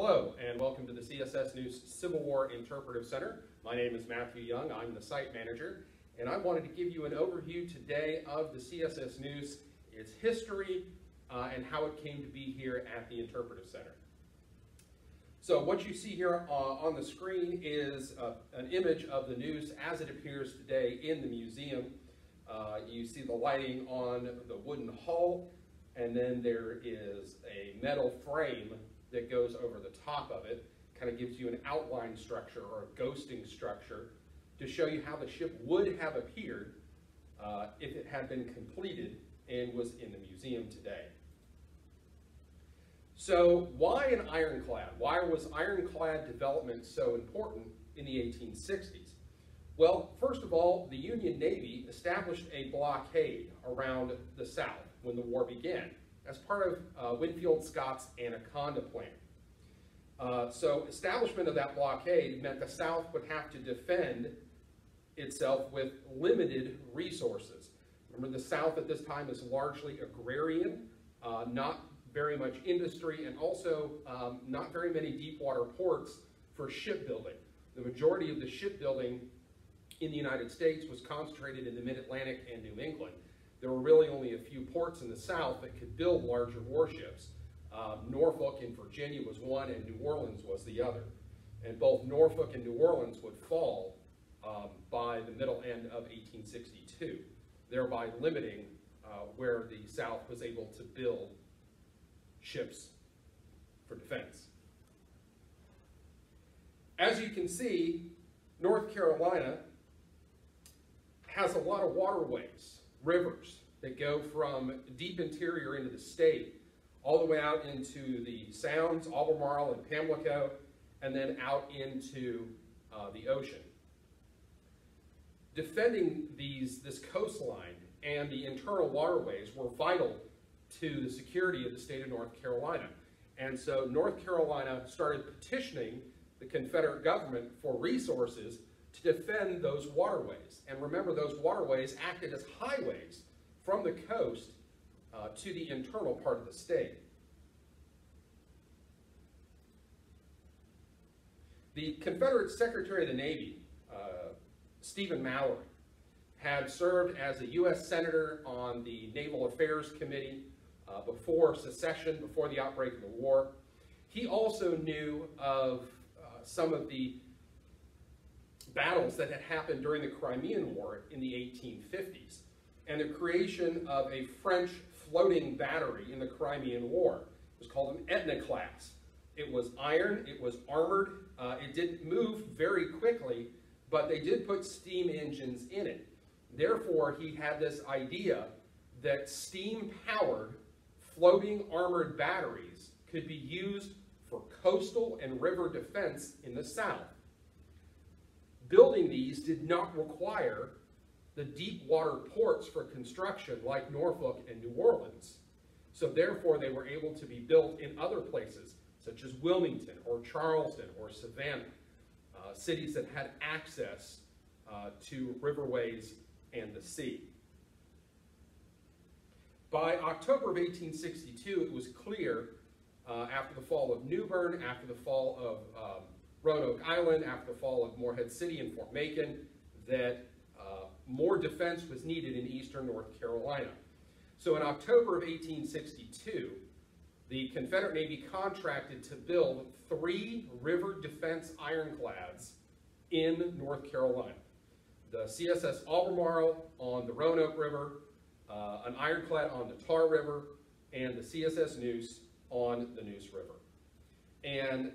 Hello, and welcome to the CSS Neuse Civil War Interpretive Center. My name is Matthew Young. I'm the site manager, and I wanted to give you an overview today of the CSS Neuse, its history, uh, and how it came to be here at the Interpretive Center. So what you see here uh, on the screen is uh, an image of the Neuse as it appears today in the museum. Uh, you see the lighting on the wooden hull, and then there is a metal frame that goes over the top of it, kind of gives you an outline structure or a ghosting structure to show you how the ship would have appeared uh, if it had been completed and was in the museum today. So why an ironclad? Why was ironclad development so important in the 1860s? Well, first of all, the Union Navy established a blockade around the South when the war began as part of uh, Winfield Scott's Anaconda Plan. Uh, so establishment of that blockade meant the South would have to defend itself with limited resources. Remember, the South at this time is largely agrarian, uh, not very much industry, and also um, not very many deep water ports for shipbuilding. The majority of the shipbuilding in the United States was concentrated in the mid-Atlantic and New England. There were really only a few ports in the South that could build larger warships. Um, Norfolk in Virginia was one and New Orleans was the other. And both Norfolk and New Orleans would fall um, by the middle end of 1862, thereby limiting uh, where the South was able to build ships for defense. As you can see, North Carolina has a lot of waterways, rivers, that go from deep interior into the state all the way out into the Sounds, Albemarle and Pamlico, and then out into uh, the ocean. Defending these, this coastline and the internal waterways were vital to the security of the state of North Carolina. And so North Carolina started petitioning the Confederate government for resources to defend those waterways. And remember, those waterways acted as highways from the coast uh, to the internal part of the state. The Confederate Secretary of the Navy, uh, Stephen Mallory, had served as a U.S. Senator on the Naval Affairs Committee uh, before secession, before the outbreak of the war. He also knew of uh, some of the battles that had happened during the Crimean War in the 1850s and the creation of a French floating battery in the Crimean War. It was called an Etna class. It was iron, it was armored, uh, it didn't move very quickly, but they did put steam engines in it. Therefore, he had this idea that steam-powered floating armored batteries could be used for coastal and river defense in the South. Building these did not require the deep water ports for construction like Norfolk and New Orleans. So therefore, they were able to be built in other places, such as Wilmington or Charleston or Savannah, uh, cities that had access uh, to riverways and the sea. By October of 1862, it was clear uh, after the fall of New Bern, after the fall of um, Roanoke Island, after the fall of Morehead City and Fort Macon, that uh, more defense was needed in eastern North Carolina. So in October of 1862, the Confederate Navy contracted to build three river defense ironclads in North Carolina. The CSS Albemarle on the Roanoke River, uh, an ironclad on the Tar River, and the CSS Neuse on the Neuse River. And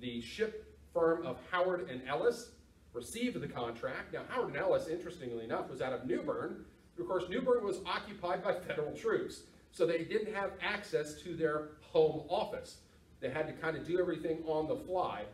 the ship firm of Howard and Ellis received the contract. Now, Howard and Ellis, interestingly enough, was out of New Bern. Of course, New Bern was occupied by federal troops, so they didn't have access to their home office. They had to kind of do everything on the fly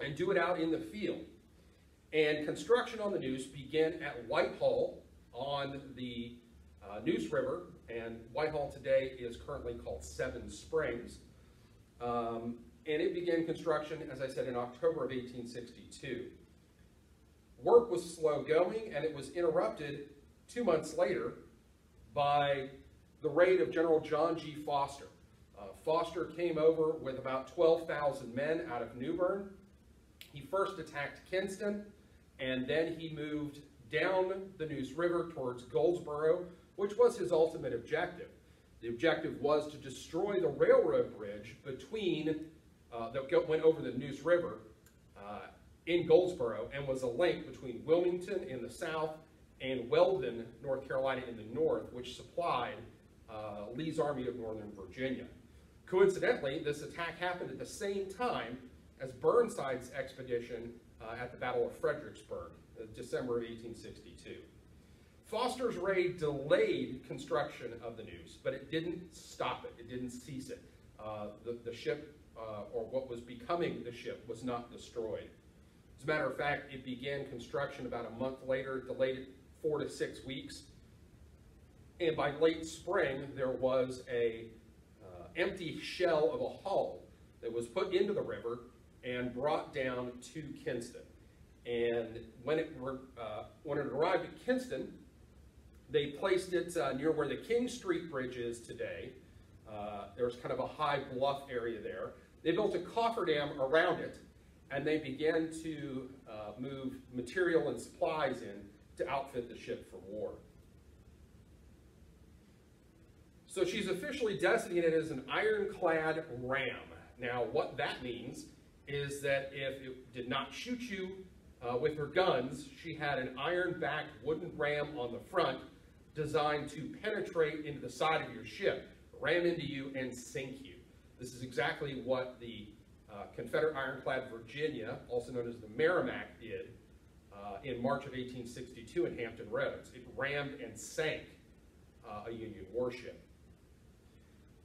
and do it out in the field. And construction on the Neuse began at Whitehall on the uh, Neuse River, and Whitehall today is currently called Seven Springs. Um, and it began construction, as I said, in October of 1862. Work was slow going, and it was interrupted two months later by the raid of General John G. Foster. Uh, Foster came over with about 12,000 men out of New Bern. He first attacked Kinston, and then he moved down the Neuse River towards Goldsboro, which was his ultimate objective. The objective was to destroy the railroad bridge between, uh, that went over the Neuse River uh, in Goldsboro and was a link between Wilmington in the south and Weldon, North Carolina in the north, which supplied uh, Lee's Army of Northern Virginia. Coincidentally, this attack happened at the same time as Burnside's expedition uh, at the Battle of Fredericksburg, uh, December of 1862. Foster's raid delayed construction of the Neuse, but it didn't stop it. It didn't cease it. Uh, the, the, ship, uh, or what was becoming the ship, was not destroyed. As a matter of fact, it began construction about a month later, delayed it four to six weeks. And by late spring, there was a uh, empty shell of a hull that was put into the river and brought down to Kinston. And when it, uh, when it arrived at Kinston, they placed it uh, near where the King Street Bridge is today. Uh, there was kind of a high bluff area there. They built a cofferdam around it, and they began to uh, move material and supplies in to outfit the ship for war. So she's officially designated as an ironclad ram. Now, what that means is that if it did not shoot you uh, with her guns, she had an iron-backed wooden ram on the front designed to penetrate into the side of your ship, ram into you, and sink you. This is exactly what the uh, Confederate ironclad Virginia, also known as the Merrimac, did uh, in March of 1862 in Hampton Roads. It rammed and sank uh, a Union warship.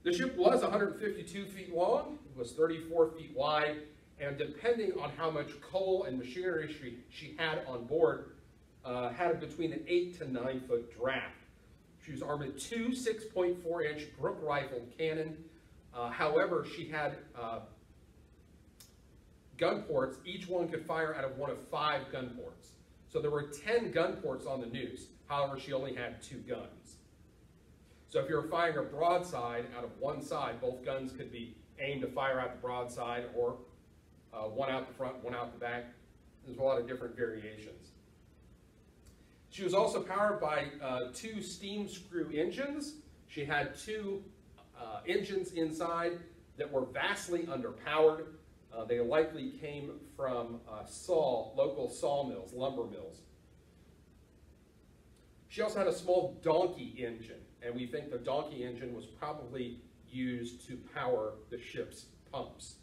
The ship was 152 feet long, it was 34 feet wide, and depending on how much coal and machinery she, she had on board, uh, had between an 8 to 9 foot draft. She was armed with two 6.4 inch Brooke rifled cannon. Uh, however, she had uh, gun ports. Each one could fire out of one of five gun ports. So there were 10 gun ports on the Neuse. However, she only had two guns. So if you were firing a broadside out of one side, both guns could be aimed to fire out the broadside or uh, one out the front, one out the back. There's a lot of different variations. She was also powered by uh, two steam screw engines. She had two uh, engines inside that were vastly underpowered. Uh, they likely came from uh, saw, local sawmills, lumber mills. She also had a small donkey engine, and we think the donkey engine was probably used to power the ship's pumps.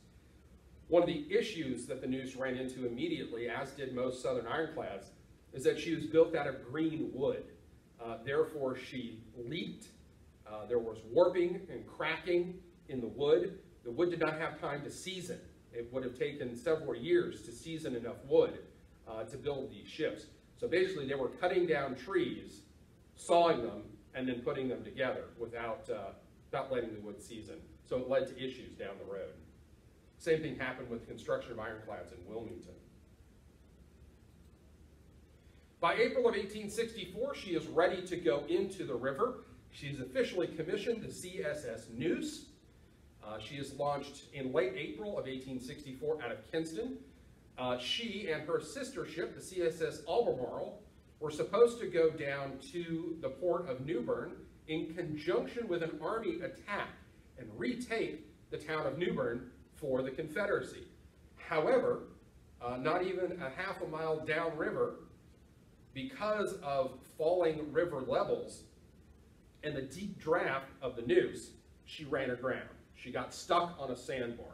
One of the issues that the Neuse ran into immediately, as did most southern ironclads, is that she was built out of green wood. Uh, therefore, she leaked. Uh, there was warping and cracking in the wood. The wood did not have time to season. It would have taken several years to season enough wood uh, to build these ships. So basically, they were cutting down trees, sawing them, and then putting them together without, uh, without letting the wood season. So it led to issues down the road. Same thing happened with the construction of ironclads in Wilmington. By April of 1864, she is ready to go into the river. She's officially commissioned the CSS Neuse. Uh, she is launched in late April of 1864 out of Kinston. Uh, she and her sister ship, the CSS Albemarle, were supposed to go down to the port of New Bern in conjunction with an army attack and retake the town of New Bern for the Confederacy. However, uh, not even a half a mile downriver, because of falling river levels and the deep draft of the Neuse, she ran aground. She got stuck on a sandbar.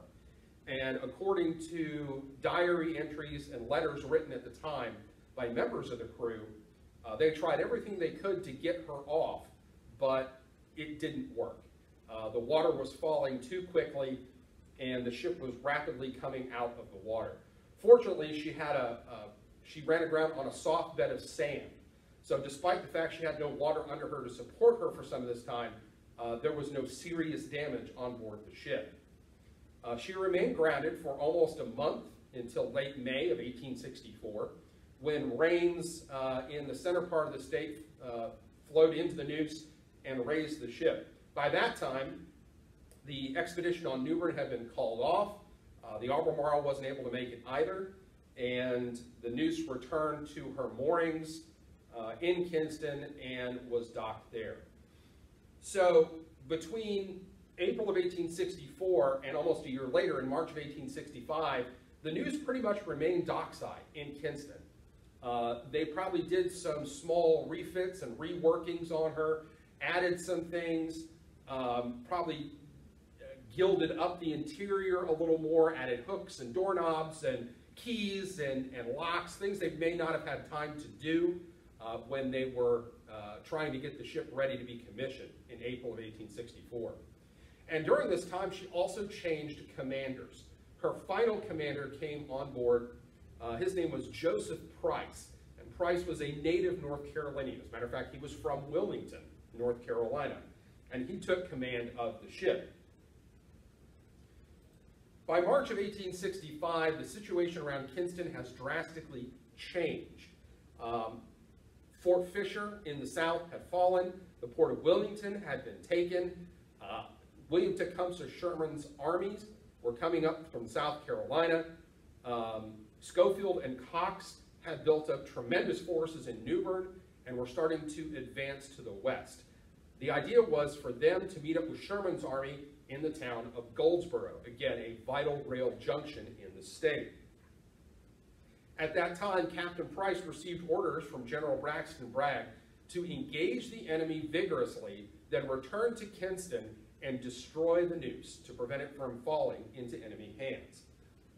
And according to diary entries and letters written at the time by members of the crew, uh, they tried everything they could to get her off, but it didn't work. Uh, the water was falling too quickly, and the ship was rapidly coming out of the water. Fortunately, she had a, a she ran aground on a soft bed of sand. So despite the fact she had no water under her to support her for some of this time, uh, there was no serious damage on board the ship. Uh, she remained grounded for almost a month until late May of 1864, when rains uh, in the center part of the state uh, flowed into the Neuse and raised the ship. By that time, The expedition on New Bern had been called off. Uh, the Albemarle wasn't able to make it either, and the Neuse returned to her moorings uh, in Kinston and was docked there. So between April of 1864 and almost a year later, in March of 1865, the Neuse pretty much remained dockside in Kinston. Uh, they probably did some small refits and reworkings on her, added some things, um, probably uh, gilded up the interior a little more, added hooks and doorknobs and keys and, and locks, things they may not have had time to do uh, when they were uh, trying to get the ship ready to be commissioned in April of 1864. And during this time, she also changed commanders. Her final commander came on board uh, his name was Joseph Price, and Price was a native North Carolinian. As a matter of fact, he was from Wilmington, North Carolina, and he took command of the ship. By March of 1865, the situation around Kinston has drastically changed. Um, Fort Fisher in the south had fallen. The port of Wilmington had been taken. Uh, William Tecumseh Sherman's armies were coming up from South Carolina. Um, Schofield and Cox had built up tremendous forces in New Bern and were starting to advance to the west. The idea was for them to meet up with Sherman's army in the town of Goldsboro, again, a vital rail junction in the state. At that time, Captain Price received orders from General Braxton Bragg to engage the enemy vigorously, then return to Kinston and destroy the Neuse to prevent it from falling into enemy hands.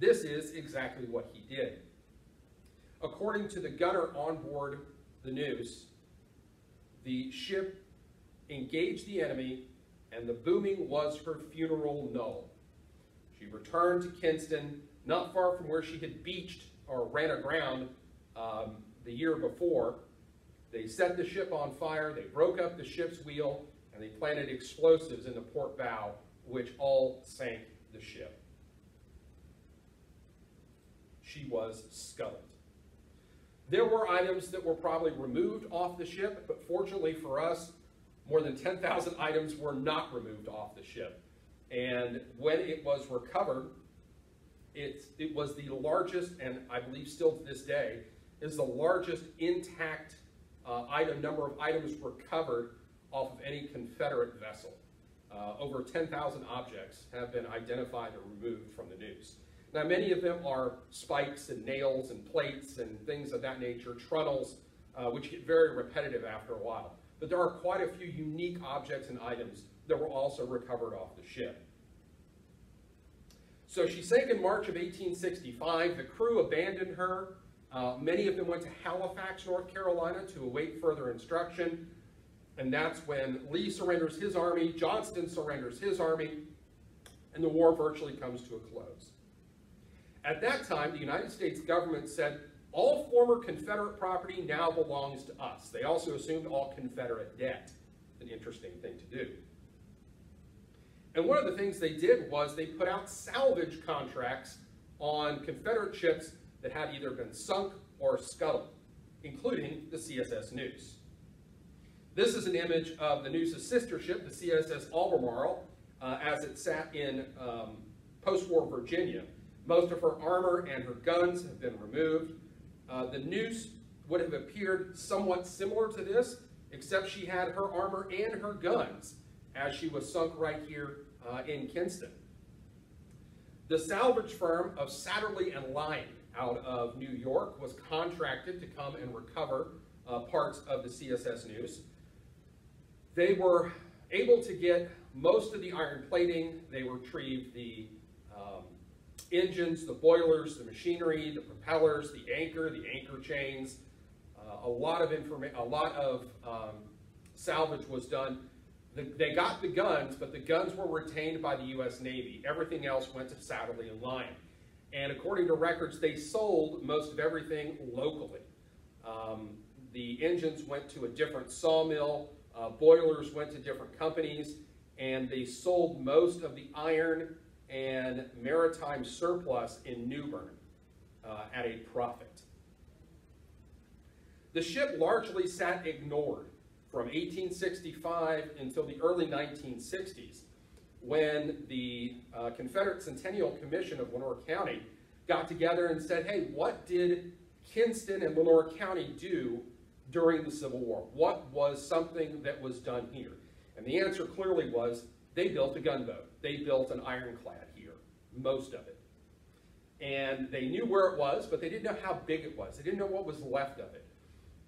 This is exactly what he did. According to the gunner on board the Neuse, the ship engaged the enemy and the booming was her funeral knell. She returned to Kinston, not far from where she had beached or ran aground um, the year before. They set the ship on fire, they broke up the ship's wheel, and they planted explosives in the port bow, which all sank the ship she was scuttled. There were items that were probably removed off the ship, but fortunately for us, more than 10,000 items were not removed off the ship. And when it was recovered, it, it was the largest, and I believe still to this day, is the largest intact uh, item number of items recovered off of any Confederate vessel. Uh, over 10,000 objects have been identified or removed from the Neuse. Now, many of them are spikes and nails and plates and things of that nature, trunnels, uh, which get very repetitive after a while. But there are quite a few unique objects and items that were also recovered off the ship. So she sank in March of 1865. The crew abandoned her. Uh, many of them went to Halifax, North Carolina to await further instruction. And that's when Lee surrenders his army, Johnston surrenders his army, and the war virtually comes to a close. At that time, the United States government said, all former Confederate property now belongs to us. They also assumed all Confederate debt. An interesting thing to do. And one of the things they did was they put out salvage contracts on Confederate ships that had either been sunk or scuttled, including the CSS Neuse. This is an image of the Neuse's sister ship, the CSS Albemarle, uh, as it sat in um, post-war Virginia. Most of her armor and her guns have been removed. Uh, the Neuse would have appeared somewhat similar to this, except she had her armor and her guns as she was sunk right here uh, in Kinston. The salvage firm of Satterlee and Lyon out of New York was contracted to come and recover uh, parts of the CSS Neuse. They were able to get most of the iron plating. They retrieved the engines, the boilers, the machinery, the propellers, the anchor, the anchor chains. Uh, a lot of information, a lot of um, salvage was done. The, they got the guns, but the guns were retained by the U.S. Navy. Everything else went to Satterlee and Lyon. And according to records, they sold most of everything locally. Um, the engines went to a different sawmill, uh, boilers went to different companies, and they sold most of the iron and maritime surplus in New Bern uh, at a profit. The ship largely sat ignored from 1865 until the early 1960s. when the uh, Confederate Centennial Commission of Lenoir County got together and said, hey, what did Kinston and Lenoir County do during the Civil War? What was something that was done here? And the answer clearly was they built a gunboat. They built an ironclad here, most of it. And they knew where it was, but they didn't know how big it was. They didn't know what was left of it.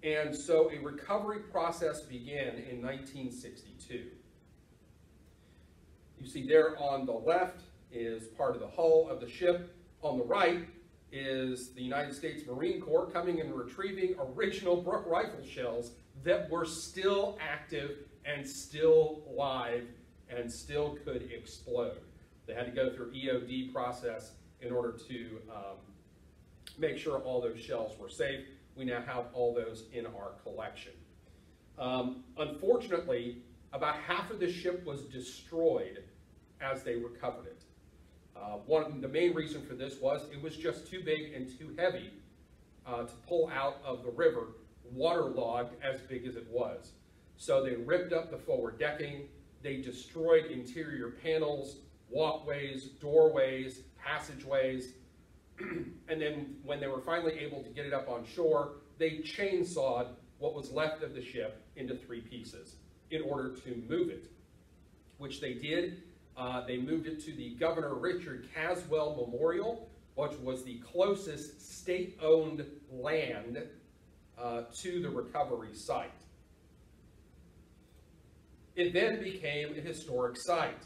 And so a recovery process began in 1962. You see there on the left is part of the hull of the ship. On the right is the United States Marine Corps coming and retrieving original Brooke rifle shells that were still active and still live and still could explode. They had to go through EOD process in order to um, make sure all those shells were safe. We now have all those in our collection. Um, unfortunately, about half of the ship was destroyed as they recovered it. Uh, one, the main reason for this was it was just too big and too heavy uh, to pull out of the river, waterlogged as big as it was. So they ripped up the forward decking, they destroyed interior panels, walkways, doorways, passageways, and then when they were finally able to get it up on shore, they chainsawed what was left of the ship into three pieces in order to move it, which they did. Uh, they moved it to the Governor Richard Caswell Memorial, which was the closest state-owned land uh, to the recovery site. It then became a historic site.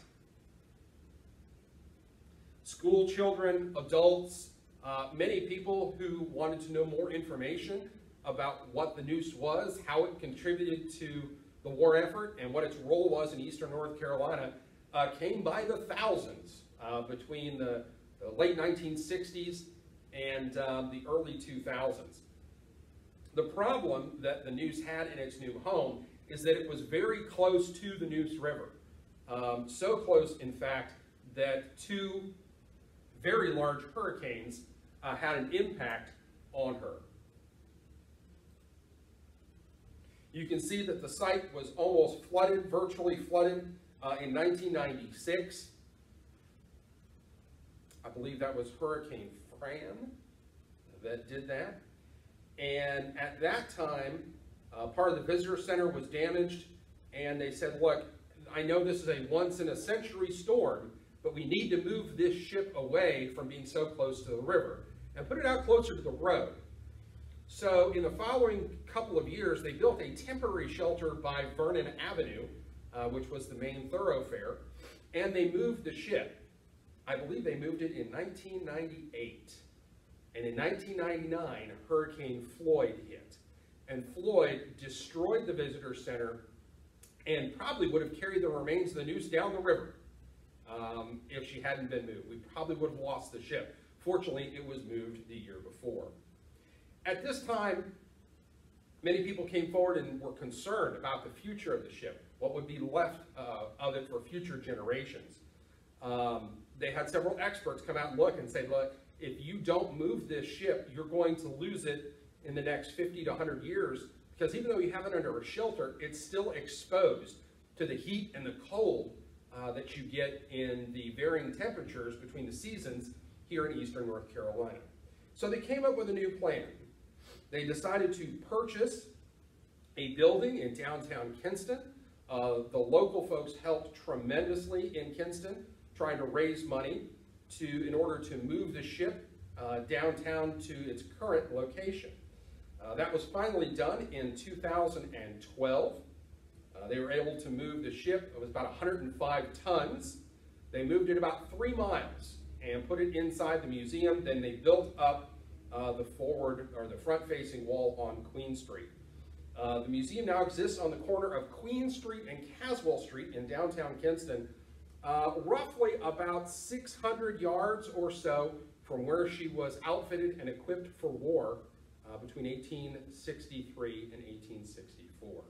School children, adults, uh, many people who wanted to know more information about what the Neuse was, how it contributed to the war effort, and what its role was in eastern North Carolina, uh, came by the thousands uh, between the, the, late 1960s and um, the early 2000s. The problem that the Neuse had in its new home is that it was very close to the Neuse River. Um, so close, in fact, that two very large hurricanes uh, had an impact on her. You can see that the site was almost flooded, virtually flooded, uh, in 1996. I believe that was Hurricane Fran that did that. And at that time, uh, part of the visitor center was damaged, and they said, look, I know this is a once in a century storm, but we need to move this ship away from being so close to the river and put it out closer to the road. So in the following couple of years, they built a temporary shelter by Vernon Avenue, uh, which was the main thoroughfare, and they moved the ship. I believe they moved it in 1998. And in 1999, Hurricane Floyd hit and Floyd destroyed the visitor center and probably would have carried the remains of the Neuse down the river um, if she hadn't been moved. We probably would have lost the ship. Fortunately, it was moved the year before. At this time, many people came forward and were concerned about the future of the ship, what would be left uh, of it for future generations. Um, they had several experts come out and look and say, look, if you don't move this ship, you're going to lose it in the next 50 to 100 years because even though you have it under a shelter, it's still exposed to the heat and the cold uh, that you get in the varying temperatures between the seasons here in eastern North Carolina. So they came up with a new plan. They decided to purchase a building in downtown Kinston. Uh, the local folks helped tremendously in Kinston, trying to raise money to, in order to move the ship uh, downtown to its current location. Uh, that was finally done in 2012. Uh, they were able to move the ship. It was about 105 tons. They moved it about three miles and put it inside the museum. Then they built up uh, the forward or the front-facing wall on Queen Street. Uh, the museum now exists on the corner of Queen Street and Caswell Street in downtown Kinston, uh, roughly about 600 yards or so from where she was outfitted and equipped for war uh, between 1863 and 1864.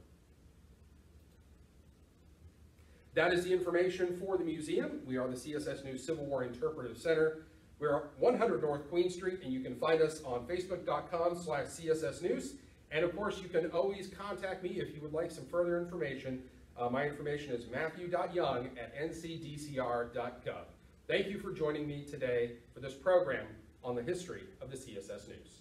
That is the information for the museum. We are the CSS Neuse Civil War Interpretive Center. We're 100 North Queen Street, and you can find us on facebook.com slash CSS Neuse. And of course, you can always contact me if you would like some further information Uh, my information is matthew.young at ncdcr.gov. Thank you for joining me today for this program on the history of the CSS Neuse.